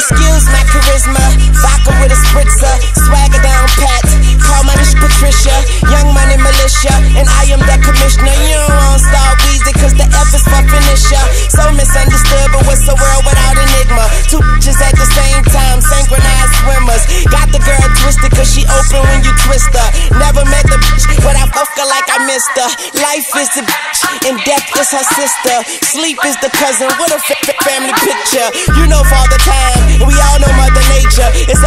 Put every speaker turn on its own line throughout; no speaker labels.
Excuse my charisma, vodka with a spritzer, swagger down pat. Call my bitch Patricia, young money militia, and I am that commissioner. You don't want star Weezy, cause the F is for finisher. So misunderstood, but what's the world without enigma? Two bitches at the same time, synchronized swimmers. Got the girl twisted, cause she open when you twist her. Never met the bitch, but I fuck her like I missed her. Life is the bitch, and death is her sister. Sleep is the cousin, what a family picture. You know father time, we all know mother nature. It's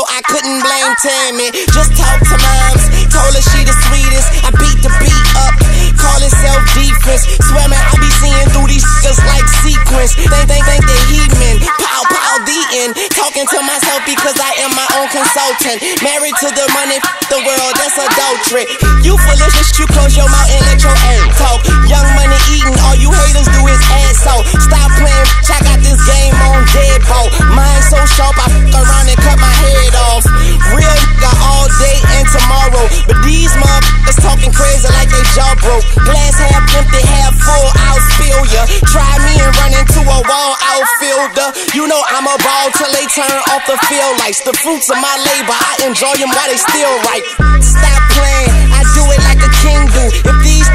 so I couldn't blame Tammy. Just talk to moms, told her she the sweetest. I beat the beat up, call it self defense. Swear man, I be seeing through these just like sequence. Think, think, think they heathen. Pow, pow, the end. Talking to myself because I am my own consultant. Married to the money, the world, that's adultery. You foolish, you close your mouth and You know I'm a ball till they turn off the field lights. The fruits of my labor, I enjoy them while they still right. Stop playing, I do it like a king do. If these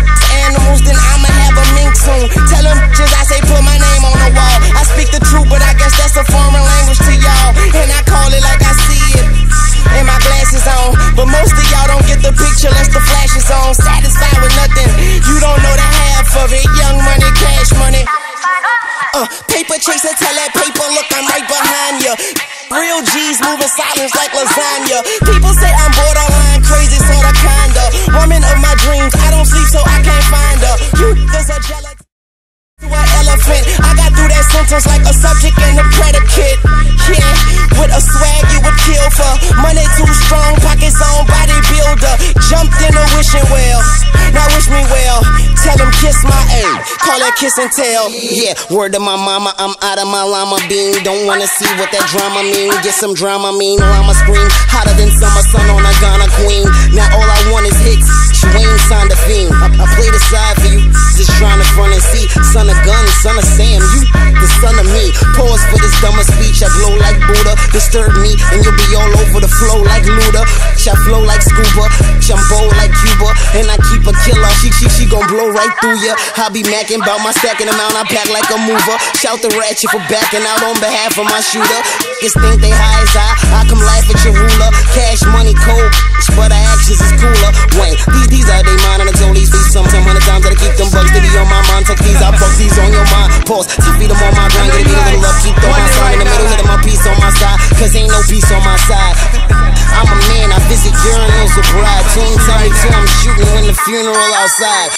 animals, then I'ma have a mink soon. Tell them bitches I say put my name on the wall. I speak the truth, but I guess that's a foreign language to y'all. Kiss my A. Call that kiss and tell. Yeah, word to my mama, I'm out of my llama bean. Don't wanna see what that drama mean. Get some drama mean. Llama scream hotter than summer sun on a Ghana queen. Now all I want is hits. Wayne signed a fiend. I, I play the side for you. Just trying to front and see. Son of gun, son of Sam. Disturb me and you'll be all over the flow like Luda. I flow like scuba. Jumbo like Cuba. And I keep a killer. She, she, she gon' blow right through ya. I be macking about my stacking amount. I pack like a mover. Shout the ratchet for backing out on behalf of my shooter. Niggas think they high as I. I come laugh at your ruler. Cash money cold. But our actions is cooler. Wayne, these, these are they mine and I told these beats some, some hundred times that I keep them bugs to be on my mind. Tuck these, I fuck these on your mind. Pause, to feed them on my grind. Get a little up, keep throwing hit on my side. Cause ain't no peace on my side. I'm a man, I visit urinals with bride. Tune tell me till I'm shooting when the funeral outside.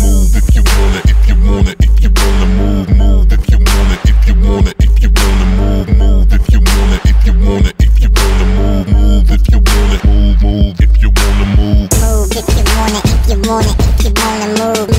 move if you wanna, if you wanna, if you wanna move, move if you wanna, if you wanna, if you wanna move, move if you wanna, if you wanna, if you wanna move, move if you wanna, move, move if you wanna move.
move if you want it, if you want it, if you wanna move,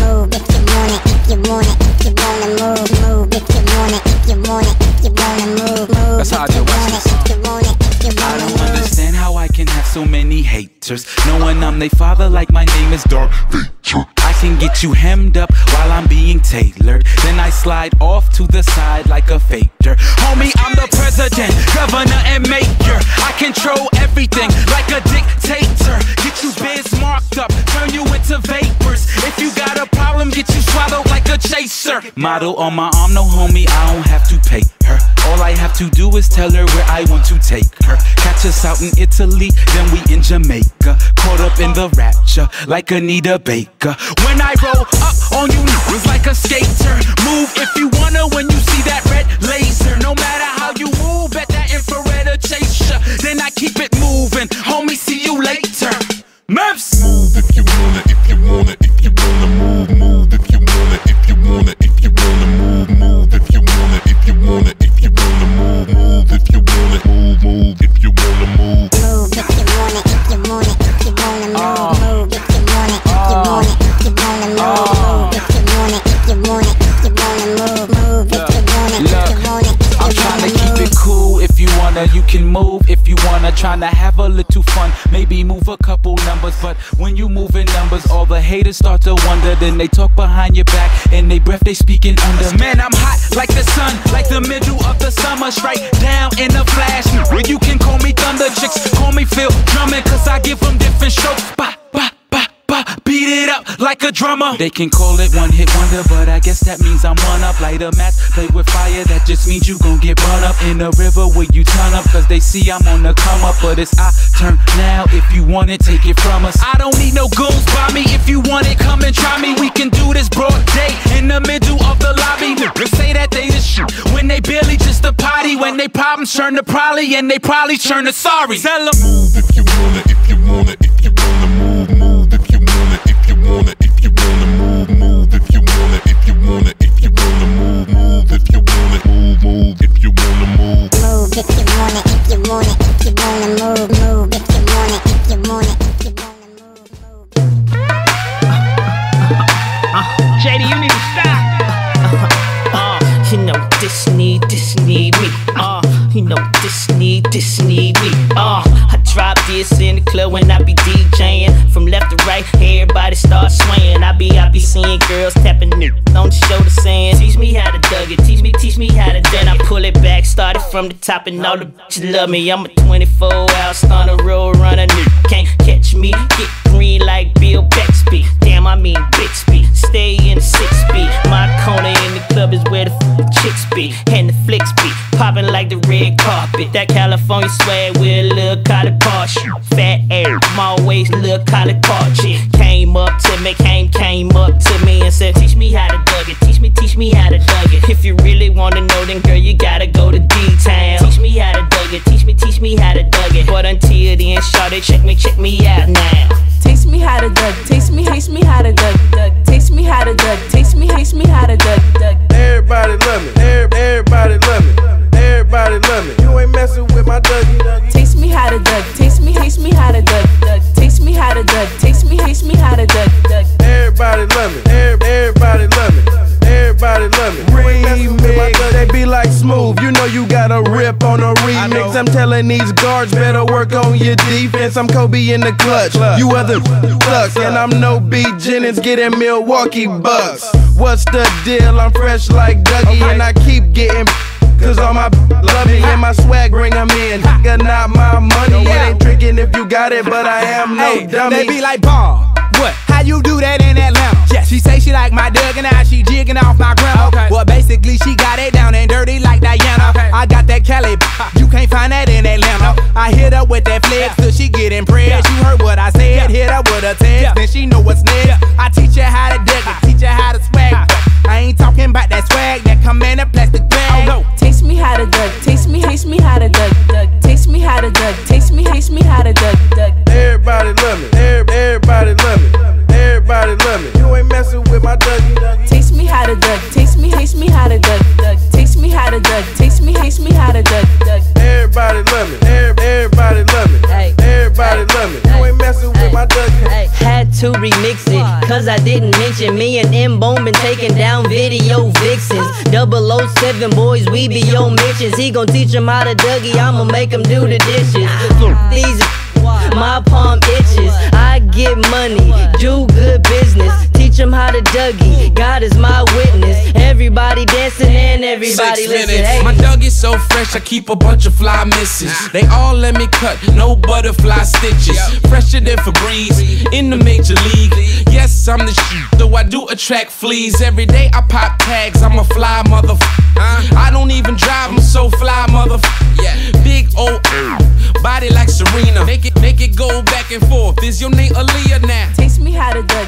haters. Knowing I'm their father, like my name is Darth Vader. I can get you hemmed up while I'm being tailored. Then I slide off to the side like a faker. Homie, I'm the president, governor, and mayor. I control everything like a dictator. Get you biz marked up, turn you into vapors. If you got a problem, get you swallowed like a chaser. Model on my arm, no homie, I don't have to pay her. All I have to do is tell her where I want to take her. Us out in Italy, then we in Jamaica. Caught up in the rapture, like Anita Baker. When I roll up on you niggas like a skater. Move if you wanna when you see that red laser. No matter how you numbers. But when you move in numbers, all the haters start to wonder. Then they talk behind your back, and they breath they speaking under. Man, I'm hot like the sun, like the middle of the summer, straight down in a flash. You can call me Thunder, chicks call me Phil Drummond, cause I give them different strokes. It up like a drummer. They can call it one hit wonder, but I guess that means I'm one up. Light a match, play with fire, that just means you gon' get burned up in the river where you turn up, cause they see I'm on the come up. But it's I turn now, if you want it, take it from us. I don't need no goons by me, if you want it, come and try me. We can do this broad day in the middle of the lobby. Niggas say that they the shit when they barely just a potty. When they problems turn to probably, and they probably turn to sorry. Tell 'em.
Move if you wanna, if you wanna, if
everybody start swaying. I be, I be seeing girls tapping it on the shoulder saying, Teach me how to Dougie, teach me, teach me how to. Then I back, started from the top, and all the bitches love me. I'm a 24 hour stunner, road runner. Nigga can't catch me, get green like Bill Bixby. Damn, I mean Bixby. Stay in the six speed. My corner in the club is where the f- chicks be. And the flicks be popping like the red carpet. That California swag with a little collar parch. Fat air, small waist, little collar parch. Came up to me, came, came up to me and said, Teach me how to Dougie. Teach me, teach me how to Dougie. If you really wanna know, then girl, you gotta go to D-Town. Teach me how to Dougie. Teach me, teach me how to Dougie. But until then, shout it, check me, check me out now.
Teach me how to dug. teach me, taste me how to dug. dug. Taste me how to dug. teach me, taste me how to dug. dug.
Everybody love me. Every- Everybody love me. Everybody love me. You ain't messing with my Dougie.
Taste me how to dug. Taste me, taste me how to dug. dug. Taste me how to dug. Taste me, taste me how to dug. dug.
Everybody love me. Everybody love me. Everybody love me. You ain't messing with my Dougie. They be like smooth. You know you got a rip on a remix. I'm telling these guards better work on your defense. I'm Kobe in the clutch. You other sucks. And I'm no B Jennings getting Milwaukee Bucks. What's the deal? I'm fresh like Dougie and I keep getting. Cause all my love me and my swag bring 'em in. Nigga, not my money. It ain't tricking if you got it, but I am no
Hey,
dummy.
They be like, Bob, what? How you do that in Atlanta? Yes. She say she like my Doug and now she jigging off my grandma. Okay. Well, basically she got it down and dirty like Diana. Okay. I got that Cali, you can't find that in Atlanta. I hit her with that flex till she get impressed. You heard what I said, hit her with a text, then she know what's next. I teach her how to dig it, teach her how to swag. I ain't talking about that swag that come in a plastic bag. Oh, no.
Taste me how to dug. Taste me, taste me how to dug. dug. Taste me how to dug. Taste me, taste me how to dug. dug.
Everybody
cause I didn't mention me and M Bone been taking down video vixens. 007 boys, we be on missions. He gon' teach 'em how to Dougie, I'ma make 'em do the dishes. These my palm itches. I get money, do good business. Teach 'em how to Dougie. God is my witness. Everybody dancing and everybody
Six
listen.
minutes.
Hey.
My dog is so fresh, I keep a bunch of fly misses. They all let me cut, no butterfly stitches. Fresher than Febreze, in the major league. Yes, I'm the shit, though I do attract fleas. Every day I pop tags, I'm a fly motherfucker. I don't even drive, I'm so fly motherfucker. Big old body like Serena. Make it, make it go back and forth. Is your name Aaliyah now?
Taste me how to dug.